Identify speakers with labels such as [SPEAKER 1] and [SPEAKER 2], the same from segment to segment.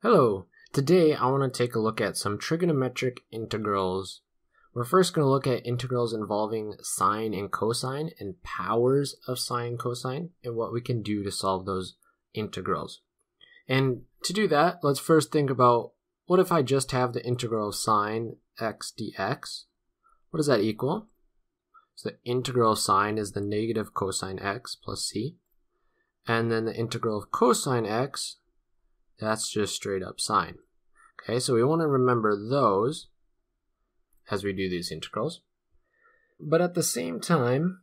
[SPEAKER 1] Hello, today I want to take a look at some trigonometric integrals. We're first going to look at integrals involving sine and cosine and powers of sine and cosine and what we can do to solve those integrals. And to do that, let's first think about what if I just have the integral of sine x dx? What does that equal? So the integral of sine is the negative cosine x plus c. And then the integral of cosine x that's just straight up sine. Okay, so we want to remember those as we do these integrals. But at the same time,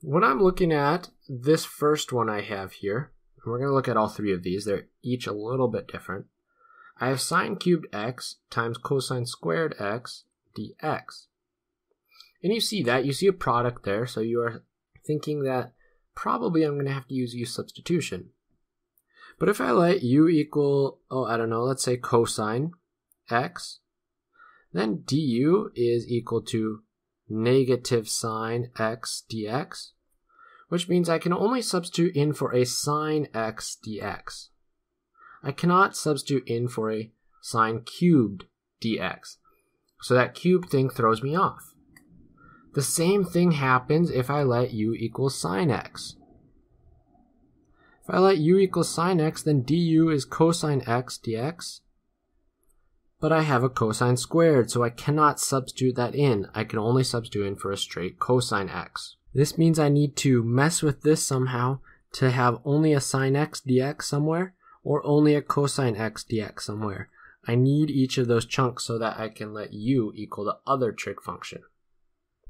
[SPEAKER 1] when I'm looking at this first one I have here, we're going to look at all three of these, they're each a little bit different. I have sine cubed x times cosine squared x dx. And you see that, you see a product there, so you are thinking that probably I'm going to have to use u substitution. But if I let u equal, oh, I don't know, let's say cosine x, then du is equal to negative sine x dx, which means I can only substitute in for a sine x dx. I cannot substitute in for a sine cubed dx. So that cube thing throws me off. The same thing happens if I let u equal sine x. If I let u equal sine x, then du is cosine x dx. But I have a cosine squared, so I cannot substitute that in. I can only substitute in for a straight cosine x. This means I need to mess with this somehow to have only a sine x dx somewhere, or only a cosine x dx somewhere. I need each of those chunks so that I can let u equal the other trig function.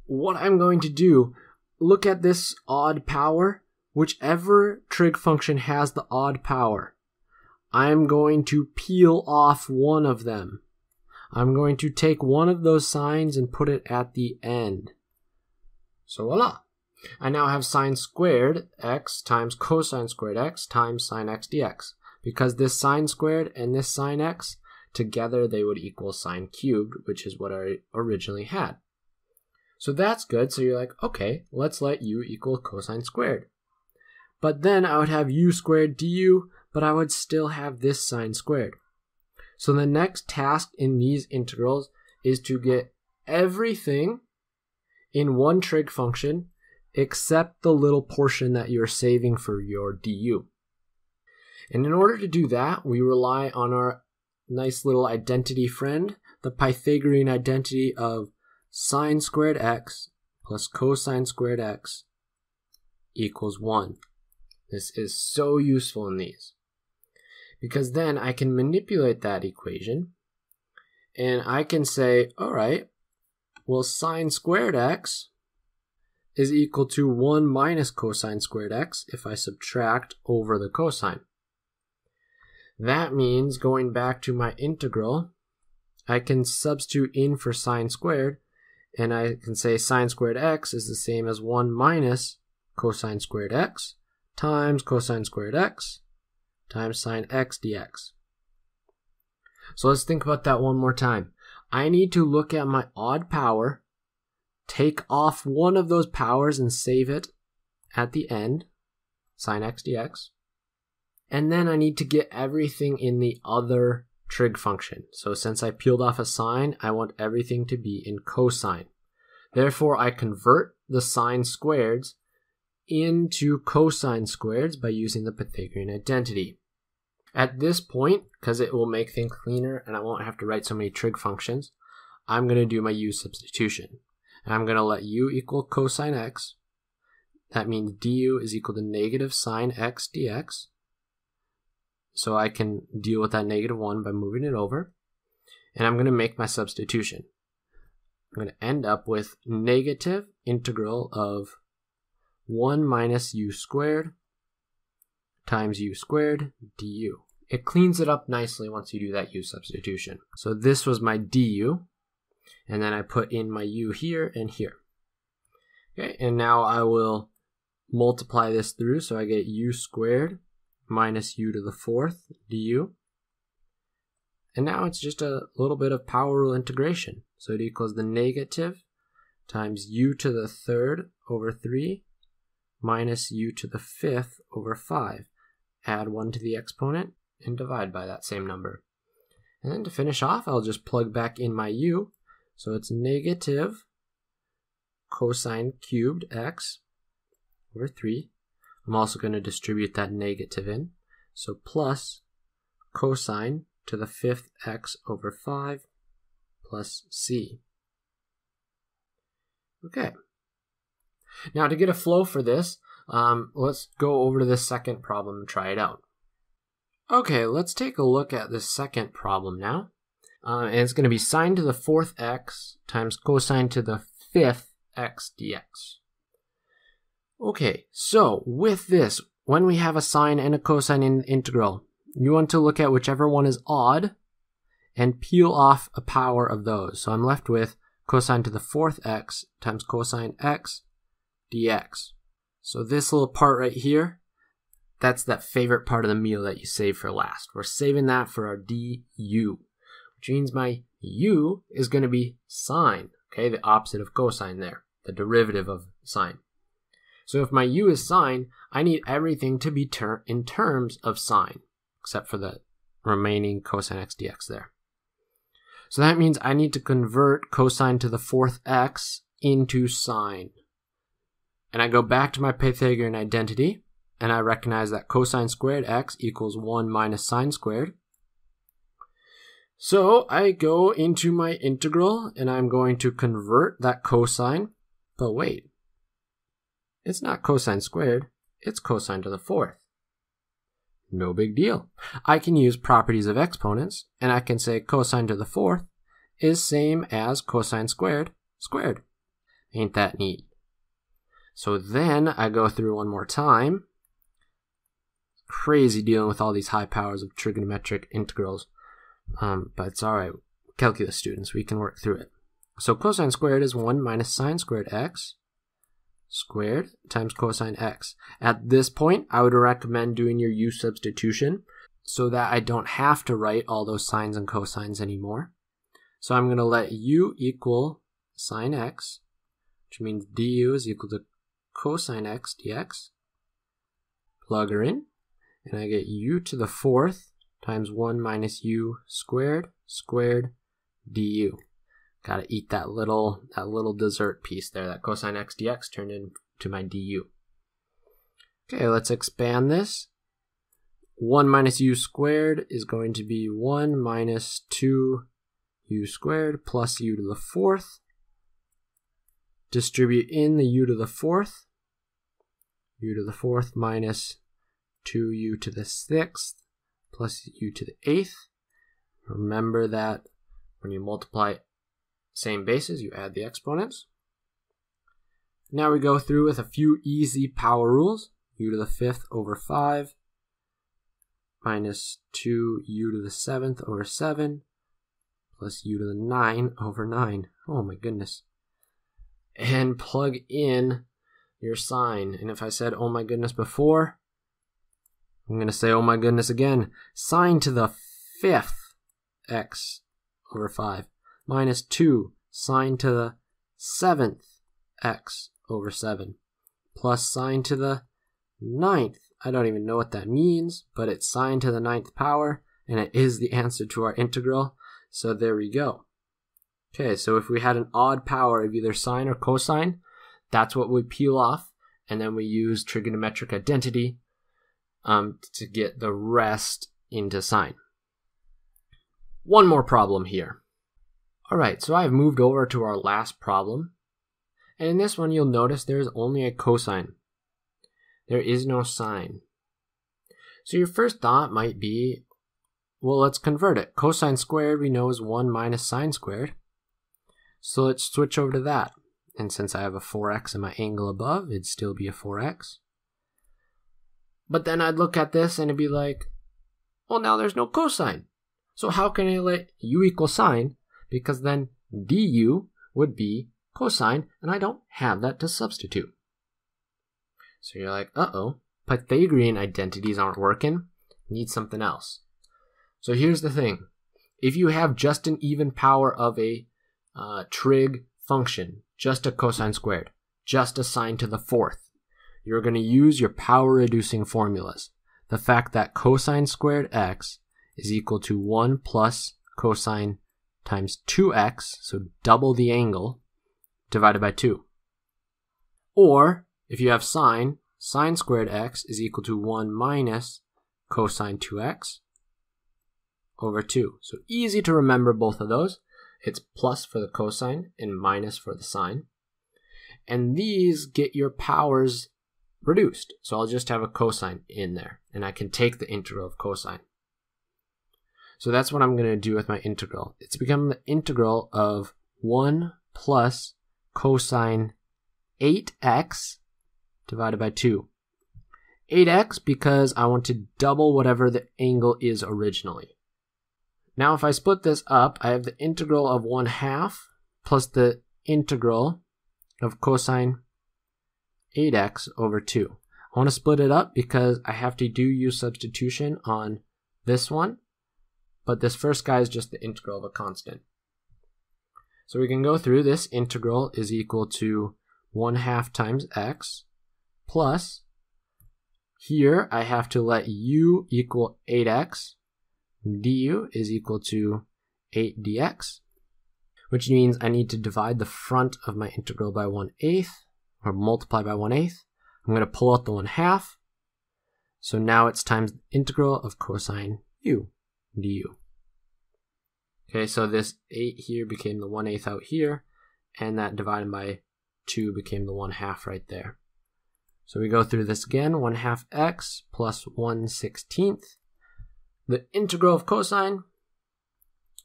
[SPEAKER 1] What I'm going to do, look at this odd power whichever trig function has the odd power, I'm going to peel off one of them. I'm going to take one of those sines and put it at the end. So voila. I now have sine squared x times cosine squared x times sine x dx. Because this sine squared and this sine x, together they would equal sine cubed, which is what I originally had. So that's good. So you're like, okay, let's let u equal cosine squared. But then I would have u squared du, but I would still have this sine squared. So the next task in these integrals is to get everything in one trig function except the little portion that you're saving for your du. And in order to do that, we rely on our nice little identity friend, the Pythagorean identity of sine squared x plus cosine squared x equals 1. This is so useful in these. Because then I can manipulate that equation and I can say, all right, well, sine squared x is equal to 1 minus cosine squared x if I subtract over the cosine. That means going back to my integral, I can substitute in for sine squared, and I can say sine squared x is the same as 1 minus cosine squared x, times cosine squared x times sine x dx. So let's think about that one more time. I need to look at my odd power, take off one of those powers and save it at the end, sine x dx. And then I need to get everything in the other trig function. So since I peeled off a sine, I want everything to be in cosine. Therefore, I convert the sine squareds into cosine squareds by using the Pythagorean identity. At this point, because it will make things cleaner and I won't have to write so many trig functions, I'm going to do my u substitution. And I'm going to let u equal cosine x. That means du is equal to negative sine x dx. So I can deal with that negative 1 by moving it over. And I'm going to make my substitution. I'm going to end up with negative integral of 1 minus u squared times u squared du. It cleans it up nicely once you do that u substitution. So this was my du, and then I put in my u here and here. Okay, and now I will multiply this through, so I get u squared minus u to the fourth du. And now it's just a little bit of power rule integration. So it equals the negative times u to the third over 3 minus u to the fifth over 5. Add 1 to the exponent, and divide by that same number. And then to finish off, I'll just plug back in my u. So it's negative cosine cubed x over 3. I'm also going to distribute that negative in. So plus cosine to the fifth x over 5 plus c. Okay. Now to get a flow for this, um, let's go over to the second problem and try it out. Okay, let's take a look at the second problem now. Uh, and it's going to be sine to the fourth x times cosine to the fifth x dx. Okay, so with this, when we have a sine and a cosine in integral, you want to look at whichever one is odd and peel off a power of those. So I'm left with cosine to the fourth x times cosine x dx. So this little part right here, that's that favorite part of the meal that you save for last. We're saving that for our du, which means my u is going to be sine, okay, the opposite of cosine there, the derivative of sine. So if my u is sine, I need everything to be ter in terms of sine, except for the remaining cosine x dx there. So that means I need to convert cosine to the fourth x into sine. And I go back to my Pythagorean identity, and I recognize that cosine squared x equals 1 minus sine squared. So I go into my integral, and I'm going to convert that cosine. But wait, it's not cosine squared, it's cosine to the fourth. No big deal. I can use properties of exponents, and I can say cosine to the fourth is same as cosine squared squared. Ain't that neat? So then I go through one more time. Crazy dealing with all these high powers of trigonometric integrals. Um, but it's alright. Calculus students, we can work through it. So cosine squared is 1 minus sine squared x squared times cosine x. At this point, I would recommend doing your u substitution so that I don't have to write all those sines and cosines anymore. So I'm going to let u equal sine x, which means du is equal to cosine x dx. Plug her in, and I get u to the fourth times 1 minus u squared squared du. Got to eat that little that little dessert piece there, that cosine x dx turned into my du. Okay, let's expand this. 1 minus u squared is going to be 1 minus 2 u squared plus u to the fourth. Distribute in the u to the fourth. U to the fourth minus 2u to the sixth plus u to the eighth. Remember that when you multiply same bases, you add the exponents. Now we go through with a few easy power rules. u to the fifth over 5 minus 2u to the seventh over 7 plus u to the 9 over 9. Oh my goodness. And plug in your sine. And if I said oh my goodness before, I'm going to say oh my goodness again. Sine to the fifth x over 5 minus 2 sine to the seventh x over 7 plus sine to the ninth. I don't even know what that means, but it's sine to the ninth power, and it is the answer to our integral. So there we go. Okay, so if we had an odd power of either sine or cosine, that's what we peel off, and then we use trigonometric identity um, to get the rest into sine. One more problem here. Alright, so I've moved over to our last problem. And in this one, you'll notice there's only a cosine. There is no sine. So your first thought might be, well, let's convert it. Cosine squared we know is 1 minus sine squared. So let's switch over to that. And since I have a 4x in my angle above, it'd still be a 4x. But then I'd look at this and it'd be like, well, now there's no cosine. So how can I let u equal sine because then du would be cosine, and I don't have that to substitute. So you're like, uh oh, Pythagorean identities aren't working. Need something else. So here's the thing if you have just an even power of a uh, trig function, just a cosine squared, just a sine to the fourth, you're going to use your power reducing formulas. the fact that cosine squared x is equal to 1 plus cosine times 2x, so double the angle, divided by 2. Or, if you have sine, sine squared x is equal to 1 minus cosine 2x over 2. So easy to remember both of those. It's plus for the cosine and minus for the sine. And these get your powers reduced. So I'll just have a cosine in there, and I can take the integral of cosine. So that's what I'm going to do with my integral. It's become the integral of 1 plus cosine 8x divided by 2. 8x because I want to double whatever the angle is originally. Now if I split this up, I have the integral of 1 half plus the integral of cosine 8x over 2. I want to split it up because I have to do u substitution on this one, but this first guy is just the integral of a constant. So we can go through this integral is equal to 1 half times x plus here I have to let u equal 8x du is equal to 8 dx which means I need to divide the front of my integral by 1 eighth or multiply by 1 eighth. I'm going to pull out the 1 half. So now it's times the integral of cosine u du. Okay, so this 8 here became the 1 eighth out here, and that divided by 2 became the 1 half right there. So we go through this again, 1 half x plus 1 16th. The integral of cosine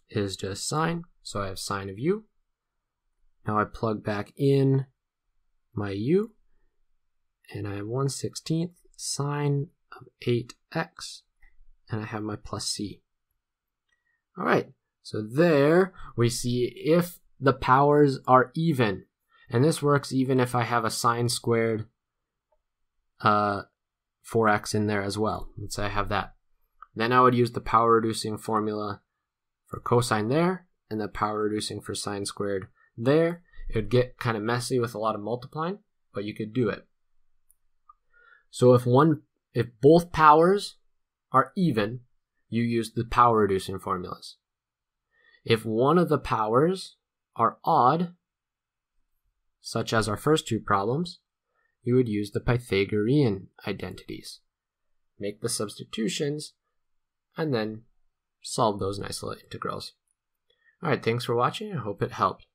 [SPEAKER 1] is just sine, so I have sine of u. Now I plug back in my u, and I have 1 16th sine of 8x, and I have my plus c. All right, so there we see if the powers are even, and this works even if I have a sine squared uh, 4x in there as well. Let's say I have that. Then I would use the power reducing formula for cosine there, and the power reducing for sine squared there. It would get kind of messy with a lot of multiplying, but you could do it. So if one, if both powers are even, you use the power reducing formulas. If one of the powers are odd, such as our first two problems, you would use the Pythagorean identities. Make the substitutions, and then solve those nice little integrals. Alright, thanks for watching. I hope it helped.